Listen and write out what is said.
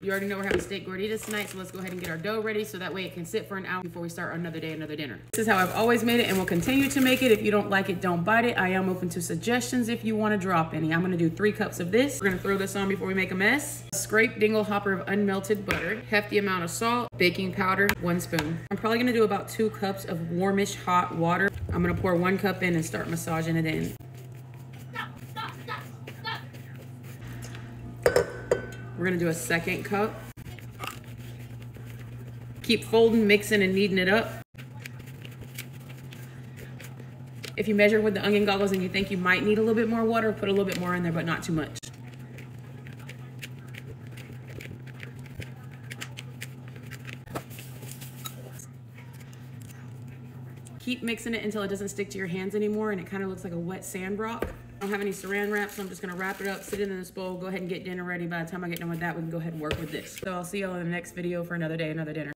You already know we're having steak gorditas tonight, so let's go ahead and get our dough ready so that way it can sit for an hour before we start another day, another dinner. This is how I've always made it and will continue to make it. If you don't like it, don't bite it. I am open to suggestions if you want to drop any. I'm gonna do three cups of this. We're gonna throw this on before we make a mess. Scrape dingle hopper of unmelted butter, hefty amount of salt, baking powder, one spoon. I'm probably gonna do about two cups of warmish hot water. I'm gonna pour one cup in and start massaging it in. We're gonna do a second cup. Keep folding, mixing, and kneading it up. If you measure with the onion goggles and you think you might need a little bit more water, put a little bit more in there, but not too much. Keep mixing it until it doesn't stick to your hands anymore and it kind of looks like a wet sand rock. I don't have any saran wrap, so I'm just gonna wrap it up, sit it in this bowl, go ahead and get dinner ready. By the time I get done with that, we can go ahead and work with this. So I'll see y'all in the next video for another day, another dinner.